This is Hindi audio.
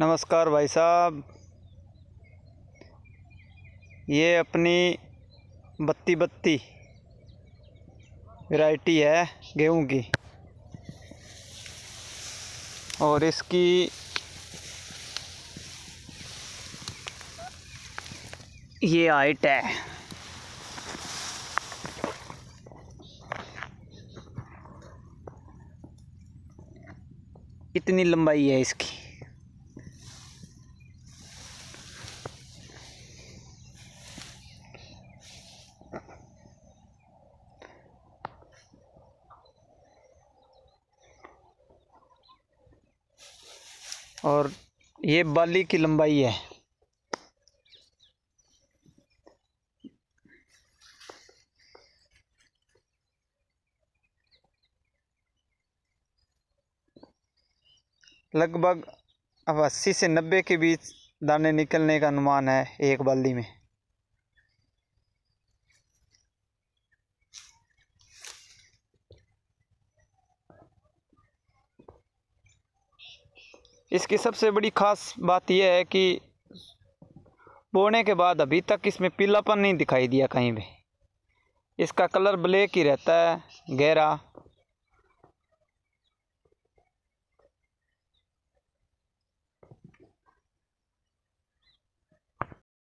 नमस्कार भाई साहब। ये अपनी बत्ती बत्ती वैरायटी है गेहूँ की। और इसकी ये हाइट है। इतनी लंबाई है इसकी। और ये बाली की लंबाई है। लगभग अब अस्सी से नब्बे के बीच दाने निकलने का अनुमान है एक बाली में। इसकी सबसे बड़ी ख़ास बात यह है कि बोने के बाद अभी तक इसमें पीलापन नहीं दिखाई दिया कहीं भी। इसका कलर ब्लैक ही रहता है, गहरा।